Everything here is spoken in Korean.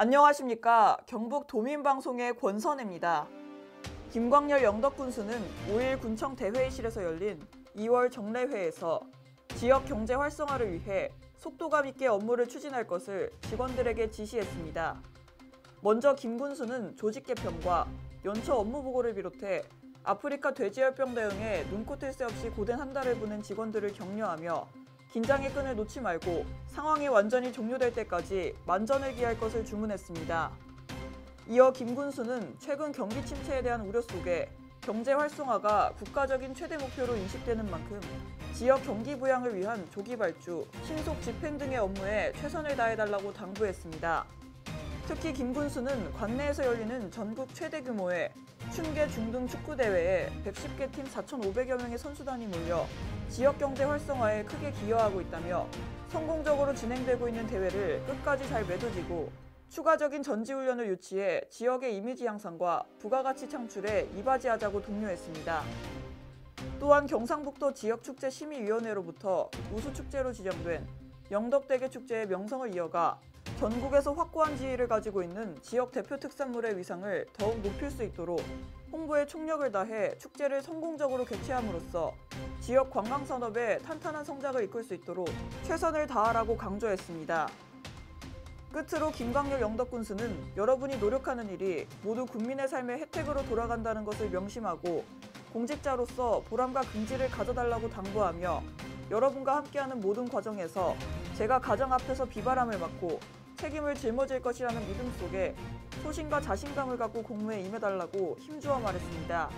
안녕하십니까. 경북 도민방송의 권선혜입니다. 김광열 영덕군수는 5일 군청 대회의실에서 열린 2월 정례회에서 지역 경제 활성화를 위해 속도감 있게 업무를 추진할 것을 직원들에게 지시했습니다. 먼저 김 군수는 조직 개편과 연초 업무 보고를 비롯해 아프리카 돼지열병 대응에 눈코뜰 새 없이 고된 한 달을 보낸 직원들을 격려하며 긴장의 끈을 놓지 말고 상황이 완전히 종료될 때까지 만전을 기할 것을 주문했습니다. 이어 김 군수는 최근 경기 침체에 대한 우려 속에 경제 활성화가 국가적인 최대 목표로 인식되는 만큼 지역 경기 부양을 위한 조기 발주, 신속 집행 등의 업무에 최선을 다해달라고 당부했습니다. 특히 김 군수는 관내에서 열리는 전국 최대 규모의 춘계 중등 축구 대회에 110개 팀 4,500여 명의 선수단이 몰려 지역 경제 활성화에 크게 기여하고 있다며 성공적으로 진행되고 있는 대회를 끝까지 잘 매도지고 추가적인 전지훈련을 유치해 지역의 이미지 향상과 부가가치 창출에 이바지하자고 독려했습니다. 또한 경상북도 지역축제심의위원회로부터 우수축제로 지정된 영덕대게 축제의 명성을 이어가 전국에서 확고한 지위를 가지고 있는 지역 대표 특산물의 위상을 더욱 높일 수 있도록 홍보에 총력을 다해 축제를 성공적으로 개최함으로써 지역 관광 산업에 탄탄한 성장을 이끌 수 있도록 최선을 다하라고 강조했습니다. 끝으로 김광열 영덕군수는 여러분이 노력하는 일이 모두 국민의 삶의 혜택으로 돌아간다는 것을 명심하고 공직자로서 보람과 긍지를 가져달라고 당부하며 여러분과 함께하는 모든 과정에서 제가 가정 앞에서 비바람을 맞고 책임을 짊어질 것이라는 믿음 속에 소신과 자신감을 갖고 공무에 임해달라고 힘주어 말했습니다.